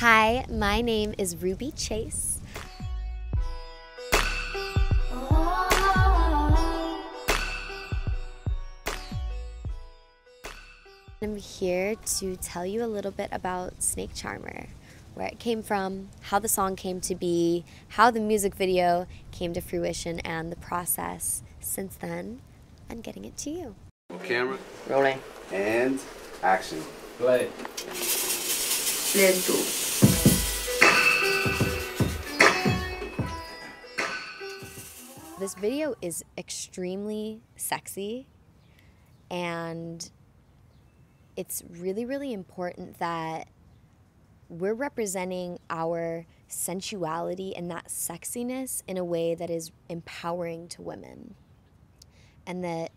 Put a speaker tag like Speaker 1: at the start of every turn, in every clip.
Speaker 1: Hi, my name is Ruby Chase. I'm here to tell you a little bit about Snake Charmer, where it came from, how the song came to be, how the music video came to fruition, and the process since then, and getting it to you.
Speaker 2: Camera.
Speaker 3: Rolling.
Speaker 2: And action.
Speaker 4: Play.
Speaker 3: Let's go.
Speaker 1: This video is extremely sexy and it's really, really important that we're representing our sensuality and that sexiness in a way that is empowering to women and that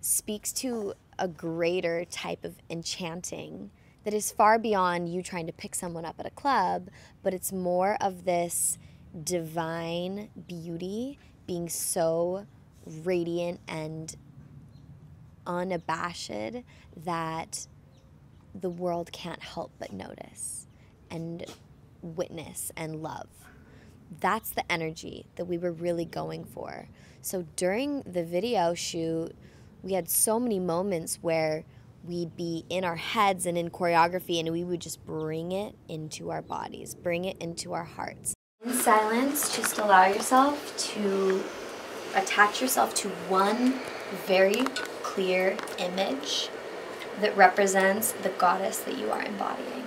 Speaker 1: speaks to a greater type of enchanting that is far beyond you trying to pick someone up at a club, but it's more of this divine beauty being so radiant and unabashed that the world can't help but notice and witness and love. That's the energy that we were really going for. So during the video shoot, we had so many moments where we'd be in our heads and in choreography and we would just bring it into our bodies, bring it into our hearts. In silence, just allow yourself to attach yourself to one very clear image that represents the goddess that you are embodying.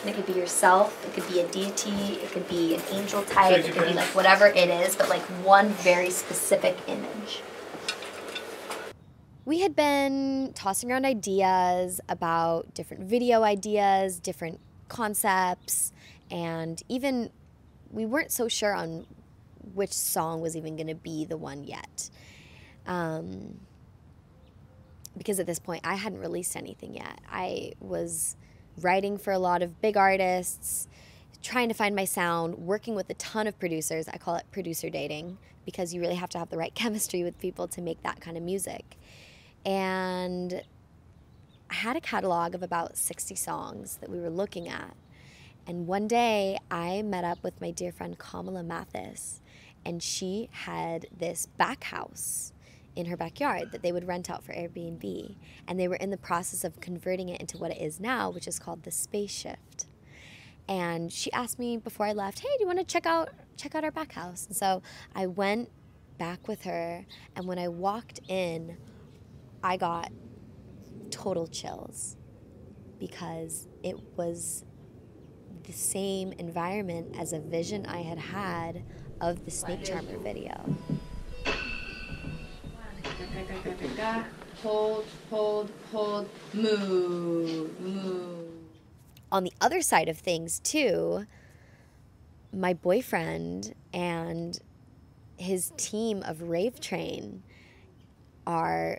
Speaker 1: And it could be yourself, it could be a deity, it could be an angel type, it could be like whatever it is, but like one very specific image. We had been tossing around ideas about different video ideas, different concepts, and even we weren't so sure on which song was even going to be the one yet. Um, because at this point, I hadn't released anything yet. I was writing for a lot of big artists, trying to find my sound, working with a ton of producers. I call it producer dating because you really have to have the right chemistry with people to make that kind of music. And I had a catalog of about 60 songs that we were looking at. And one day I met up with my dear friend Kamala Mathis, and she had this back house in her backyard that they would rent out for Airbnb. And they were in the process of converting it into what it is now, which is called the Space Shift. And she asked me before I left, "Hey, do you want to check out check out our back house?" And so I went back with her, and when I walked in, I got total chills because it was the same environment as a vision I had had of the Snake Charmer video.
Speaker 5: Hold, hold, hold, move, move.
Speaker 1: On the other side of things, too, my boyfriend and his team of Rave Train are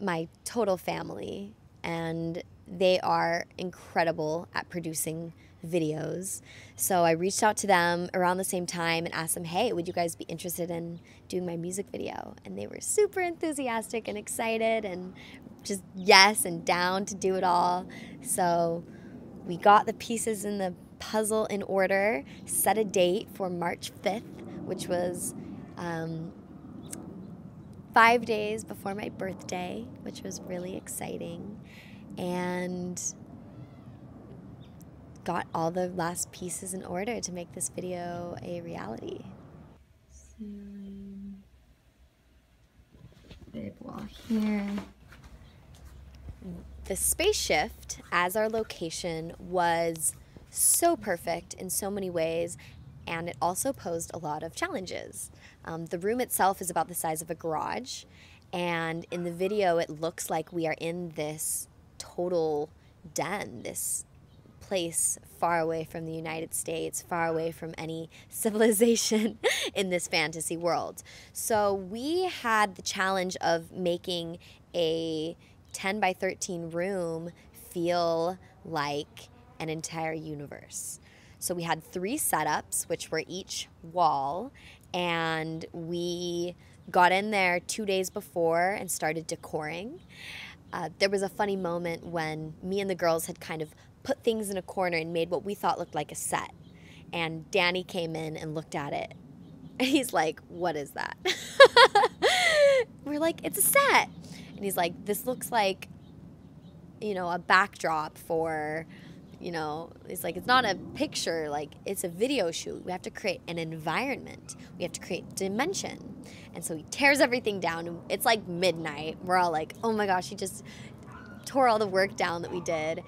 Speaker 1: my total family, and they are incredible at producing videos. So I reached out to them around the same time and asked them, hey, would you guys be interested in doing my music video? And they were super enthusiastic and excited and just yes and down to do it all. So we got the pieces in the puzzle in order, set a date for March 5th, which was um, five days before my birthday, which was really exciting. And got all the last pieces in order to make this video a reality.
Speaker 5: Ceiling. Big wall here.
Speaker 1: The space shift as our location was so perfect in so many ways, and it also posed a lot of challenges. Um, the room itself is about the size of a garage, and in the video, it looks like we are in this total den, this place far away from the United States, far away from any civilization in this fantasy world. So we had the challenge of making a 10 by 13 room feel like an entire universe. So we had three setups, which were each wall, and we got in there two days before and started decoring. uh, there was a funny moment when me and the girls had kind of put things in a corner and made what we thought looked like a set. And Danny came in and looked at it. And he's like, What is that? We're like, It's a set. And he's like, This looks like, you know, a backdrop for, you know, it's like, it's not a picture, like, it's a video shoot. We have to create an environment, we have to create dimension. And so he tears everything down. It's like midnight. We're all like, Oh my gosh, he just tore all the work down that we did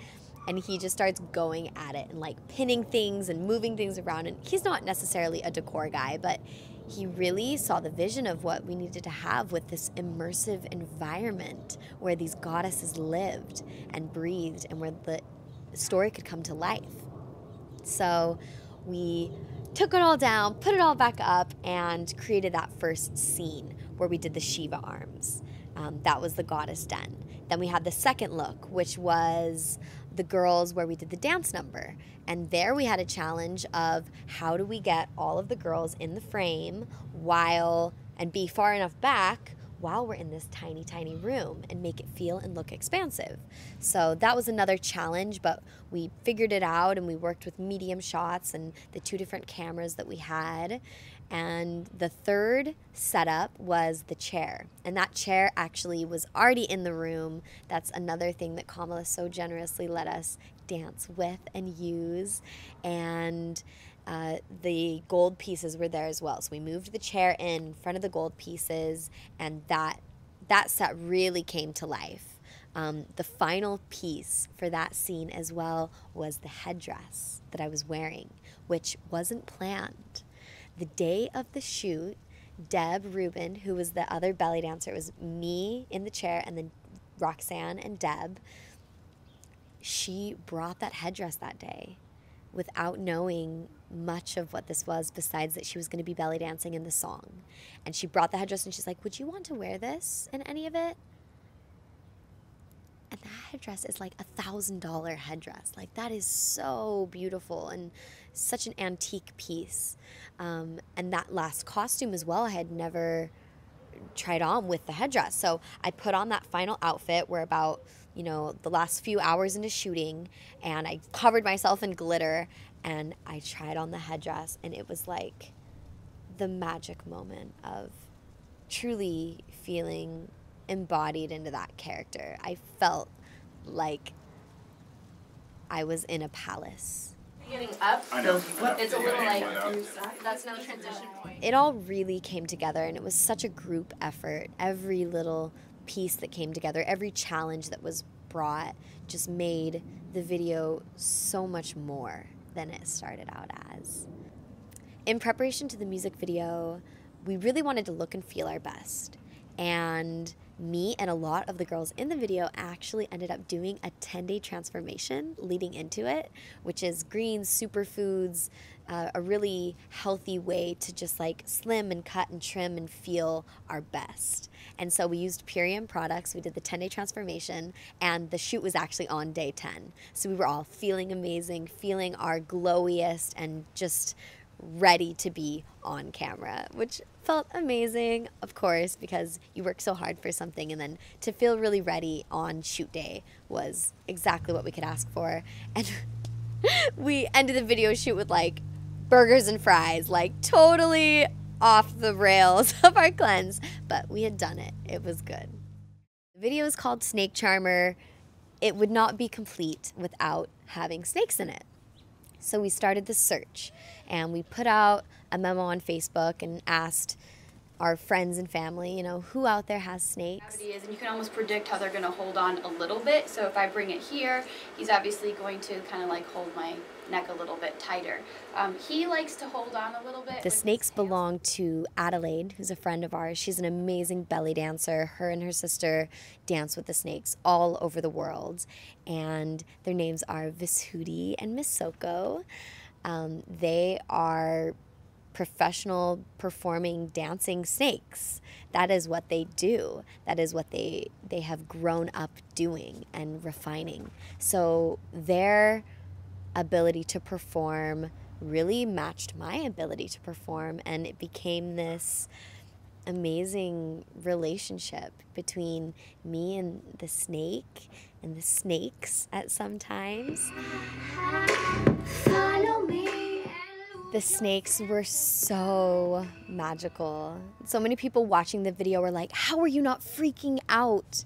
Speaker 1: and he just starts going at it and like pinning things and moving things around. And he's not necessarily a decor guy, but he really saw the vision of what we needed to have with this immersive environment where these goddesses lived and breathed and where the story could come to life. So we took it all down, put it all back up, and created that first scene where we did the Shiva arms. Um, that was the goddess den. Then we had the second look, which was the girls where we did the dance number. And there we had a challenge of how do we get all of the girls in the frame while and be far enough back while we're in this tiny, tiny room and make it feel and look expansive. So that was another challenge, but we figured it out and we worked with medium shots and the two different cameras that we had. And the third setup was the chair. And that chair actually was already in the room. That's another thing that Kamala so generously let us dance with and use. And uh, the gold pieces were there as well. So we moved the chair in front of the gold pieces, and that that set really came to life. Um, the final piece for that scene as well was the headdress that I was wearing, which wasn't planned. The day of the shoot, Deb Rubin, who was the other belly dancer, it was me in the chair, and then Roxanne and Deb. She brought that headdress that day without knowing much of what this was besides that she was going to be belly dancing in the song. And she brought the headdress and she's like, Would you want to wear this in any of it? And that headdress is like a thousand dollar headdress. Like, that is so beautiful and such an antique piece. Um, and that last costume as well, I had never tried on with the headdress. So I put on that final outfit. We're about, you know, the last few hours into shooting, and I covered myself in glitter and I tried on the headdress, and it was like the magic moment of truly feeling embodied into that character. I felt like I was in a palace.
Speaker 5: Getting up,
Speaker 4: I know.
Speaker 5: it's a little like
Speaker 3: That's
Speaker 5: no transition point.
Speaker 1: It all really came together, and it was such a group effort. Every little piece that came together, every challenge that was brought, just made the video so much more than it started out as. In preparation to the music video, we really wanted to look and feel our best. And me and a lot of the girls in the video actually ended up doing a 10 day transformation leading into it, which is greens, superfoods, uh, a really healthy way to just like slim and cut and trim and feel our best. And so we used Purium products. We did the 10 day transformation, and the shoot was actually on day 10. So we were all feeling amazing, feeling our glowiest, and just ready to be on camera, which felt amazing, of course, because you work so hard for something. And then to feel really ready on shoot day was exactly what we could ask for. And we ended the video shoot with like burgers and fries, like totally off the rails of our cleanse, but we had done it. It was good. The video is called Snake Charmer. It would not be complete without having snakes in it. So we started the search and we put out a memo on Facebook and asked our friends and family, you know, who out there has snakes?
Speaker 5: Is, and you can almost predict how they're going to hold on a little bit. So if I bring it here, he's obviously going to kind of like hold my neck a little bit tighter. Um, he likes to hold on a little bit.
Speaker 1: The snakes belong to Adelaide, who's a friend of ours. She's an amazing belly dancer. Her and her sister dance with the snakes all over the world. And their names are Vishuti and Misoko. Um, they are professional performing dancing snakes. That is what they do. That is what they they have grown up doing and refining. So their ability to perform really matched my ability to perform and it became this amazing relationship between me and the snake and the snakes at some times. The snakes were so magical. So many people watching the video were like, How are you not freaking out?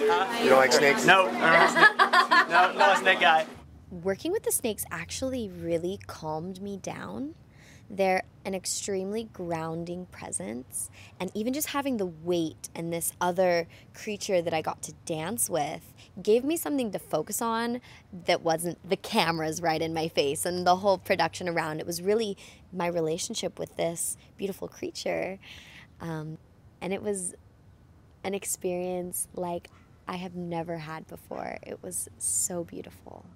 Speaker 2: You don't like snakes?
Speaker 4: No, uh-huh. no, no, snake guy.
Speaker 1: Working with the snakes actually really calmed me down. They're an extremely grounding presence, and even just having the weight and this other creature that I got to dance with gave me something to focus on that wasn't the cameras right in my face and the whole production around. It was really my relationship with this beautiful creature. Um, and it was an experience like I have never had before. It was so beautiful.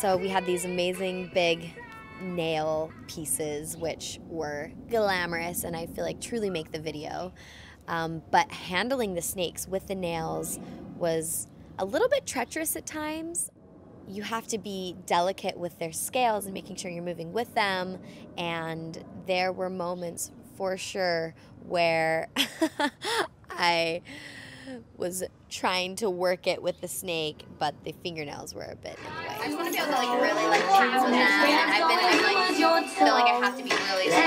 Speaker 1: So we had these amazing big nail pieces, which were glamorous and I feel like truly make the video. Um, but handling the snakes with the nails was a little bit treacherous at times. You have to be delicate with their scales and making sure you're moving with them. And there were moments for sure where I was trying to work it with the snake, but the fingernails were a bit in the way.
Speaker 5: I just want to be able to like really like dance with them, and I've been I'm like feel like I have to be really like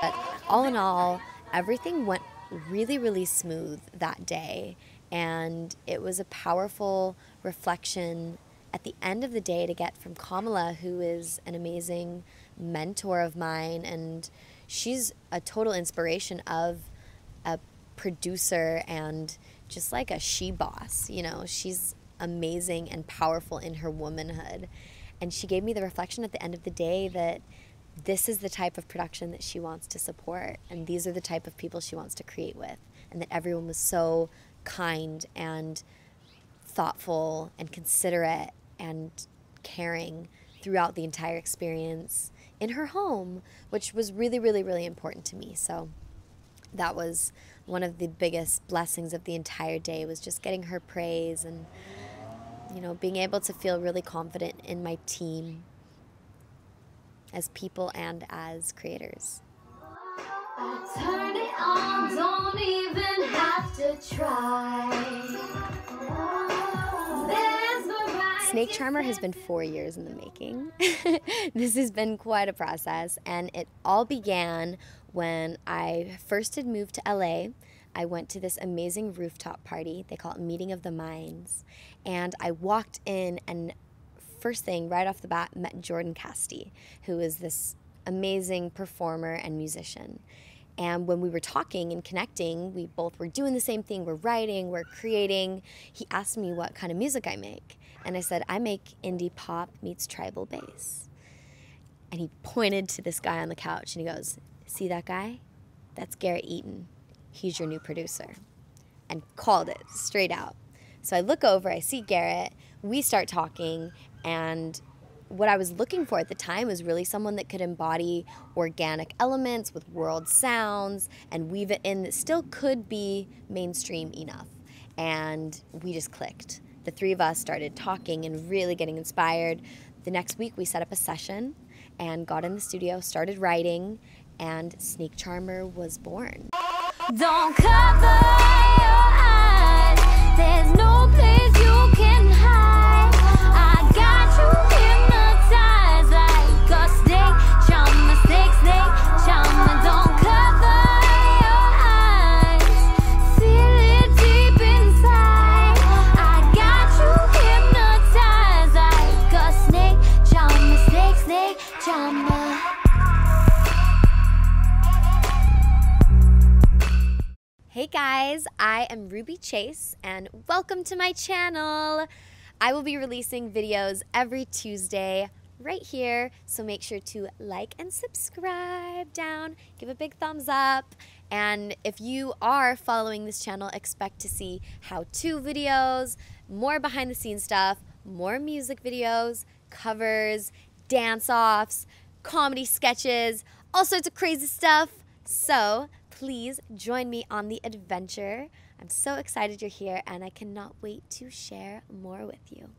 Speaker 1: But all in all, everything went really, really smooth that day. And it was a powerful reflection at the end of the day to get from Kamala, who is an amazing mentor of mine. And she's a total inspiration of a producer and just like a she boss. You know, she's amazing and powerful in her womanhood. And she gave me the reflection at the end of the day that this is the type of production that she wants to support and these are the type of people she wants to create with and that everyone was so kind and thoughtful and considerate and caring throughout the entire experience in her home which was really really really important to me so that was one of the biggest blessings of the entire day was just getting her praise and you know being able to feel really confident in my team as people and as creators.
Speaker 6: Turn it on, don't even have to try.
Speaker 1: Snake Charmer has been four years in the making. this has been quite a process, and it all began when I first had moved to LA. I went to this amazing rooftop party. They call it Meeting of the Minds. And I walked in and first thing, right off the bat, met Jordan Casty, who is this amazing performer and musician. And when we were talking and connecting, we both were doing the same thing. We're writing, we're creating. He asked me what kind of music I make. And I said, I make indie pop meets tribal bass. And he pointed to this guy on the couch and he goes, See that guy? That's Garrett Eaton. He's your new producer. And called it straight out. So I look over, I see Garrett, we start talking, and what I was looking for at the time was really someone that could embody organic elements with world sounds and weave it in that still could be mainstream enough. And we just clicked. The three of us started talking and really getting inspired. The next week, we set up a session and got in the studio, started writing, and Snake Charmer was born.
Speaker 6: Don't cover your eyes. There's no place you
Speaker 1: am Ruby Chase and welcome to my channel. I will be releasing videos every Tuesday right here, so make sure to like and subscribe down, give a big thumbs up, and if you are following this channel, expect to see how-to videos, more behind the scenes stuff, more music videos, covers, dance-offs, comedy sketches, all sorts of crazy stuff. So please join me on the adventure. I'm so excited you're here and I cannot wait to share more with you.